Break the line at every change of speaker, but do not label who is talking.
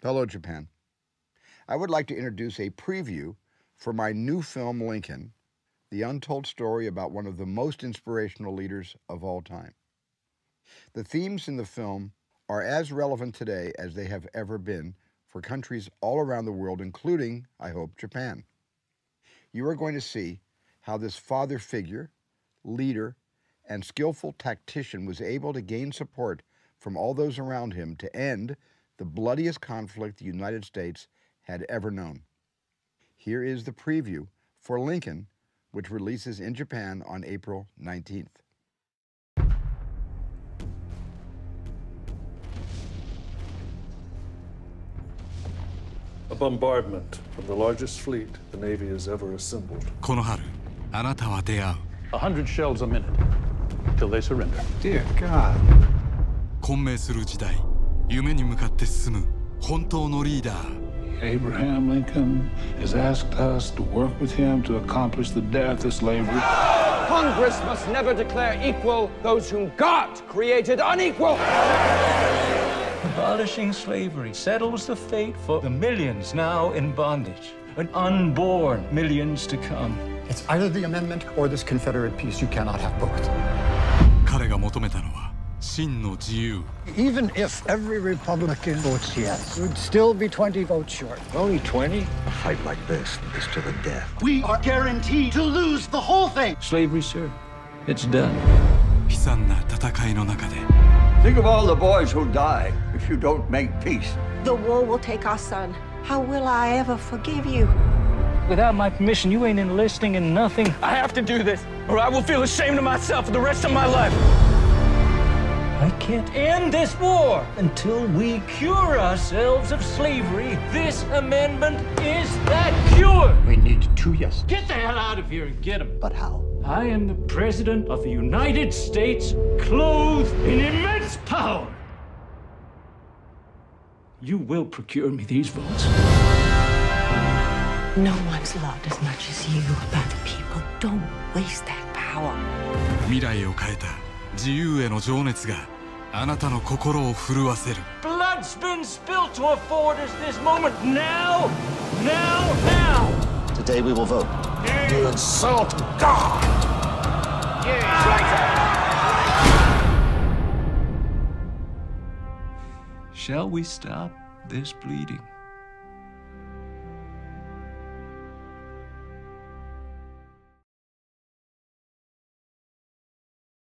Hello, Japan. I would like to introduce a preview for my new film, Lincoln, the untold story about one of the most inspirational leaders of all time. The themes in the film are as relevant today as they have ever been for countries all around the world, including, I hope, Japan. You are going to see how this father figure, leader, and skillful tactician was able to gain support from all those around him to end the bloodiest conflict the United States had ever known. Here is the preview for Lincoln, which releases in Japan on April 19th.
A bombardment from the largest fleet the Navy has ever assembled.
この春あなたは出会う
A hundred shells a minute till they surrender.
Dear God.
混迷する時代 夢に向かって進む本当のリーダー
Abraham Lincoln has asked us to work with him to accomplish the death of slavery.
Congress must never declare equal those whom God created unequal.
Abolishing slavery settles the fate for the millions now in bondage, and unborn millions to come.
It's either the amendment or this Confederate peace. You cannot have both.
彼が求めたのは 真の自由
Even if every Republican votes yes, we'd still be 20 votes short.
Only 20? A fight like this is to the death.
We are guaranteed to lose the whole thing.
Slavery, sir, it's done.
悲惨な戦いの中で
Think of all the boys who'll die if you don't make peace.
The war will take our son. How will I ever forgive you?
Without my permission, you ain't enlisting in nothing.
I have to do this, or I will feel ashamed of myself for the rest of my life.
I can't end this war until we cure ourselves of slavery. This amendment is that cure.
We need two yes.
Get the hell out of here and get him.
But how?
I am the President of the United States, clothed in immense power. You will procure me these votes.
No one's loved as much as you by the people. Don't waste that power.
未来を変えた 自由への情熱があなたの心を震わせる
Blood's been spilled to afford us this moment. Now, now, now.
Today we will vote.
You insult God!
Shall we stop this bleeding?